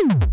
you